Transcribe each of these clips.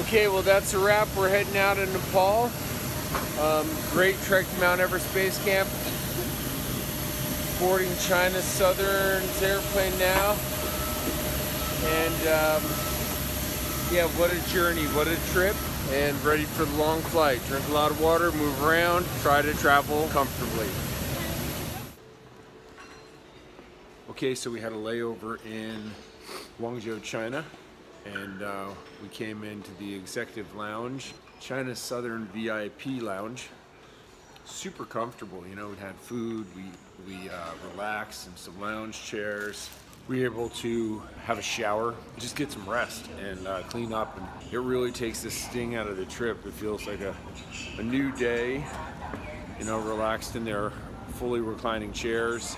Okay, well that's a wrap. We're heading out in Nepal. Um, great trek to Mount Everest Base Camp. Boarding China Southern's airplane now. And um, yeah, what a journey, what a trip. And ready for the long flight. Drink a lot of water, move around, try to travel comfortably. Okay, so we had a layover in Guangzhou, China, and uh, we came into the executive lounge, China Southern VIP lounge. Super comfortable, you know, we had food, we, we uh, relaxed in some lounge chairs. We were able to have a shower, just get some rest and uh, clean up. And it really takes the sting out of the trip. It feels like a, a new day, you know, relaxed in their fully reclining chairs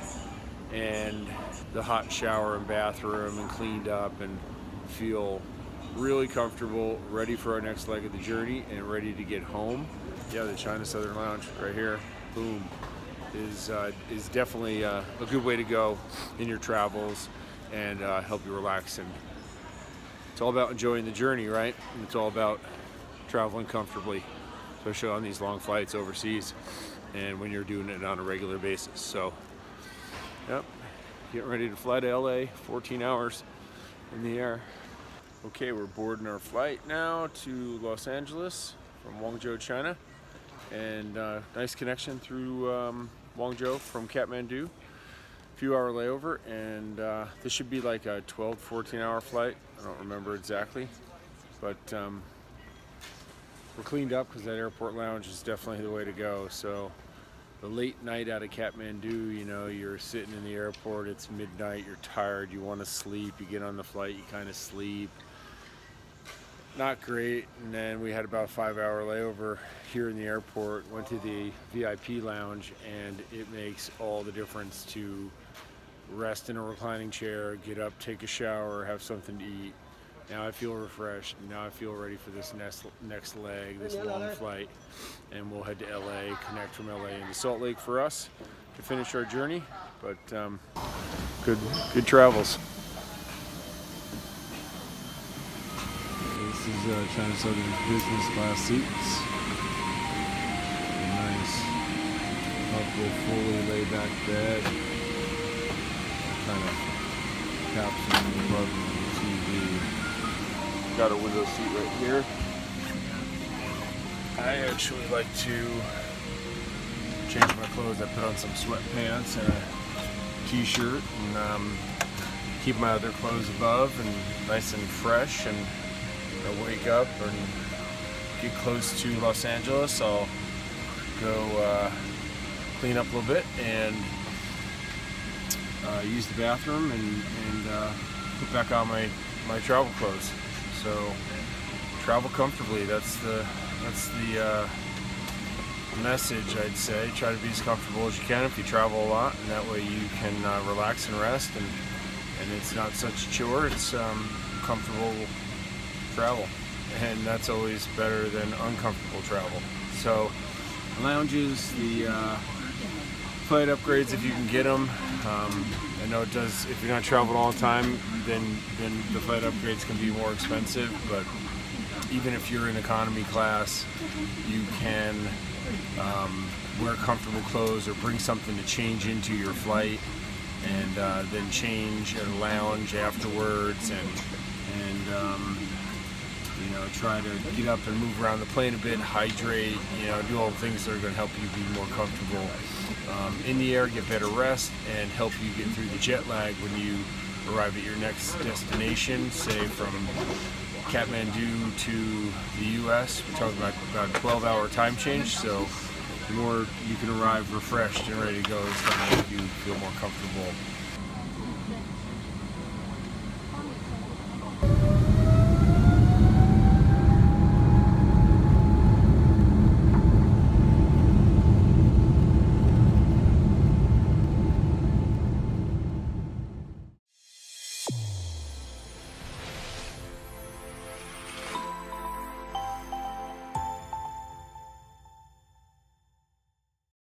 and the hot shower and bathroom and cleaned up and feel really comfortable, ready for our next leg of the journey and ready to get home. Yeah, the China Southern Lounge right here, boom, is, uh, is definitely uh, a good way to go in your travels and uh, help you relax. And it's all about enjoying the journey, right? And it's all about traveling comfortably, especially on these long flights overseas and when you're doing it on a regular basis. So, yep, getting ready to fly to LA, 14 hours in the air. Okay, we're boarding our flight now to Los Angeles from Guangzhou, China. And uh, nice connection through um, Guangzhou from Kathmandu. A few hour layover, and uh, this should be like a 12, 14 hour flight. I don't remember exactly, but um, we're cleaned up because that airport lounge is definitely the way to go. So the late night out of Kathmandu, you know, you're sitting in the airport, it's midnight, you're tired, you want to sleep, you get on the flight, you kind of sleep. Not great, and then we had about a five hour layover here in the airport, went to the VIP lounge, and it makes all the difference to rest in a reclining chair, get up, take a shower, have something to eat. Now I feel refreshed. Now I feel ready for this next next leg, this long flight, and we'll head to LA, connect from LA into Salt Lake for us to finish our journey. But um, good good travels. This is uh, China Southern business class seats. Nice, comfortable, fully laid back bed. Kind of capturing above the TV. Got a window seat right here. I actually like to change my clothes. I put on some sweatpants and a t-shirt and um, keep my other clothes above and nice and fresh and I wake up and get close to Los Angeles. I'll go uh, clean up a little bit and uh, use the bathroom and, and uh, put back on my, my travel clothes. So travel comfortably. That's the that's the uh, message I'd say. Try to be as comfortable as you can if you travel a lot, and that way you can uh, relax and rest, and and it's not such a chore. It's um, comfortable travel, and that's always better than uncomfortable travel. So lounges, the uh, flight upgrades if you can get them. Um, I know it does. If you're not traveling all the time, then then the flight upgrades can be more expensive. But even if you're in economy class, you can um, wear comfortable clothes or bring something to change into your flight, and uh, then change at a lounge afterwards, and and um, you know try to get up and move around the plane a bit, hydrate, you know, do all the things that are going to help you be more comfortable um, in the air, get better rest, and help you get through the jet lag when you arrive at your next destination, say from Kathmandu to the U.S. We're talking about about a 12-hour time change, so the more you can arrive refreshed and ready to go, it's going to make you feel more comfortable